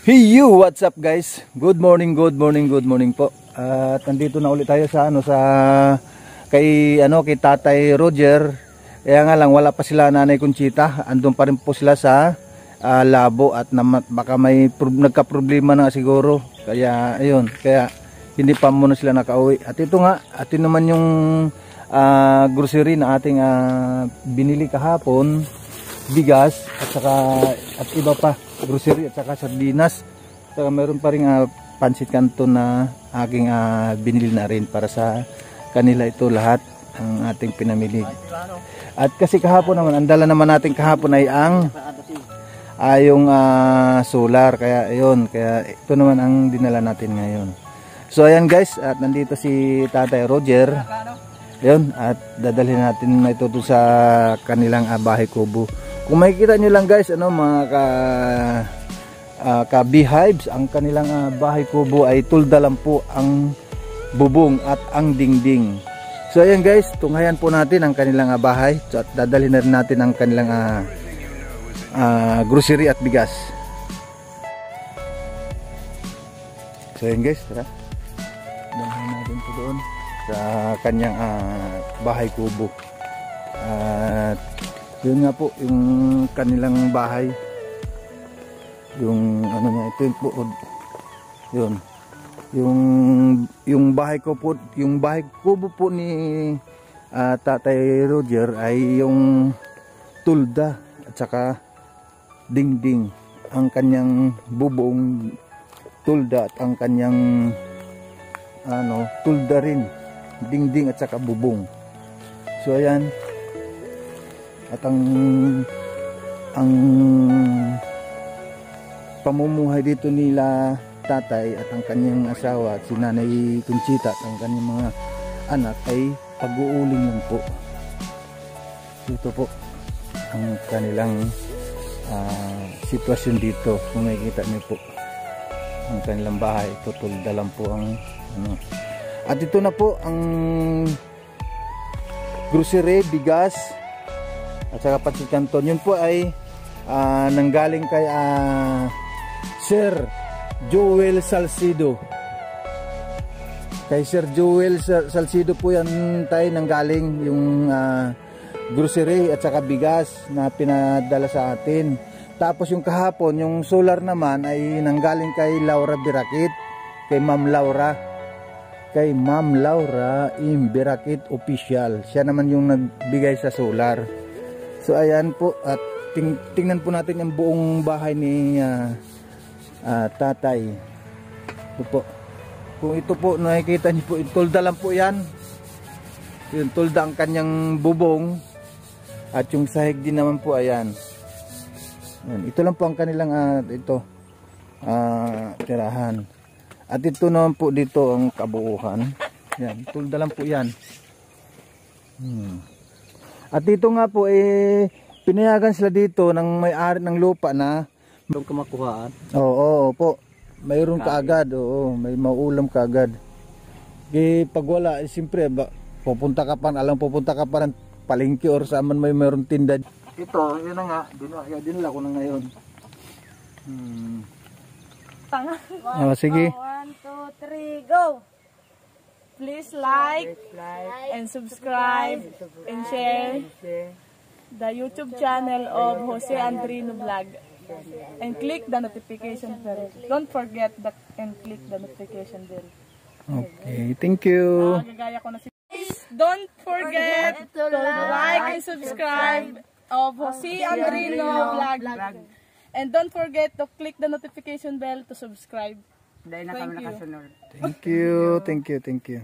Hey you, what's up guys? Good morning, good morning, good morning po. At nandito na ulit tayo sa ano sa kay ano kay Tatay Roger. Kaya nga lang wala pa sila Nanay Conchita. Andun pa rin po sila sa ah, labo at na, baka may pro- nagka-problema na siguro. Kaya ayun, kaya hindi pa muna sila nakauwi. At ito nga, atin naman yung ah, grocery na ating ah, binili kahapon bigas at saka at iba pa grocery at saka sardinas. Saka meron pa rin uh, pansit canton na aking ah, binili na rin para sa kanila ito lahat ang ating pinamili. At kasi kahapon naman ang dala naman natin kahapon ay ang ay yung ah, solar. Kaya ayun kaya ito naman ang dinala natin ngayon. So ayan guys at nandito si Tatay Roger. Yun, at dadalhin natin na ito sa kanilang ah, bahay kubo. Kung makikita nyo lang guys, ano mga ka, ah, ka beehives, ang kanilang ah, bahay kubo ay tulda lang po ang bubong at ang dingding. So ayan guys, tunghayan po natin ang kanilang ah, bahay so, at dadalhin na rin natin ang kanilang ah, ah, grocery at bigas. So ayan guys, tara. Dalhin natin po doon sa kanyang ah, bahay kubo. At yun nga po yung kanilang bahay. Yung ano niya ito yung po yun. Yung yung bahay ko po, yung bahay kubo po ni ah, Tatay Roger ay yung tulda at saka dingding ang kanyang bubong tulda at ang kanyang ano tulda rin dingding at saka bubong so ayan at ang ang pamumuhay dito nila tatay at ang kanyang asawa at si nanay Conchita at ang kanyang mga anak ay pag-uuling lang po. Dito po ang kanilang ah, sitwasyon dito. Kung makikita niyo po ang kanilang bahay tutulda lang po ang ano. At ito na po ang grocery, bigas at saka pancit canton. Yun po ay ah, nanggaling kay ah, Sir Joel Salcido. Kay Sir Joel Sal- Salcido po yan tayo nanggaling yung ah, grocery at saka bigas na pinadala sa atin. Tapos yung kahapon, yung solar naman ay nanggaling kay Laura Birakit, kay Ma'am Laura kay Ma'am Laura Imberakit Official. Siya naman yung nagbigay sa solar. So ayan po at ting tingnan po natin yung buong bahay ni ah, ah, tatay. Ito po. Kung ito po nakikita niyo po, tulda lang po yan. Yung tulda ang kanyang bubong. At yung sahig din naman po ayan. Ayan, Ito lang po ang kanilang ah, ito ah, tirahan. At ito naman po dito ang kabuuhan. Yan, tulda lang po yan. Hmm. At dito nga po eh pinayagan sila dito ng may-ari ng lupa na Doon ka makuhaan. Oo, oo, po. Mayroon ka agad, oo, may maulam ka agad. Eh pag wala, eh, siyempre ba, pupunta ka pa, alam pupunta ka pa ng palengke or saan man may mayroong tinda. Ito, yun na nga, dinala, dinala ko na ngayon. Hmm. Tanga. Oh, sige. One, two, three, go! Please like, and subscribe and share the YouTube channel of Jose Andrino Vlog. And click the notification bell. Don't forget that and click the notification bell. Okay, thank you. Ah, gagaya ko na si Please don't forget to like and subscribe of Jose Andrino Vlog. And don't forget to click the notification bell to subscribe. Dahil na Thank kami nakasunod. Thank you, thank you, thank you.